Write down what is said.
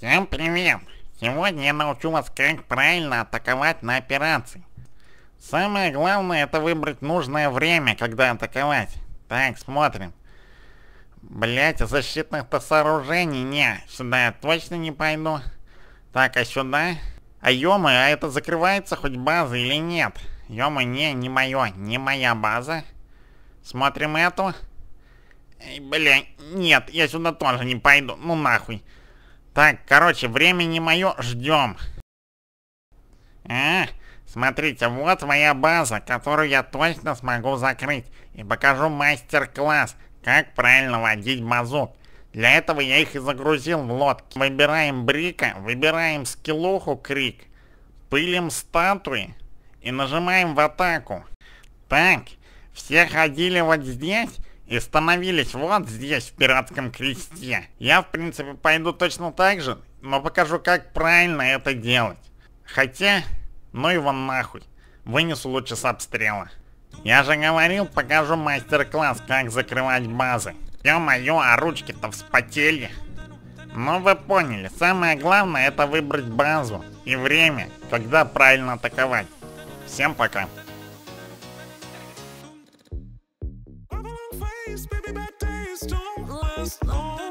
Всем привет! Сегодня я научу вас, как правильно атаковать на операции. Самое главное это выбрать нужное время, когда атаковать. Так, смотрим. Блять, защитных-то сооружений не. Сюда я точно не пойду. Так, а сюда? А ёмы, а это закрывается хоть база или нет? Ёмы, не, не мое, не моя база. Смотрим эту. Эй, бля, нет, я сюда тоже не пойду, ну нахуй. Так, короче, время не мое, ждем. А, смотрите, вот моя база, которую я точно смогу закрыть. И покажу мастер-класс, как правильно водить базук. Для этого я их и загрузил в лодки. Выбираем брика, выбираем скиллуху крик, пылим статуи и нажимаем в атаку. Так, все ходили вот здесь и становились вот здесь, в пиратском кресте. Я, в принципе, пойду точно так же, но покажу, как правильно это делать. Хотя, ну его нахуй, вынесу лучше с обстрела. Я же говорил, покажу мастер-класс, как закрывать базы. Ё-моё, а ручки-то вспотели. Ну вы поняли, самое главное это выбрать базу и время, когда правильно атаковать. Всем пока. Long face, baby, bad days don't last long.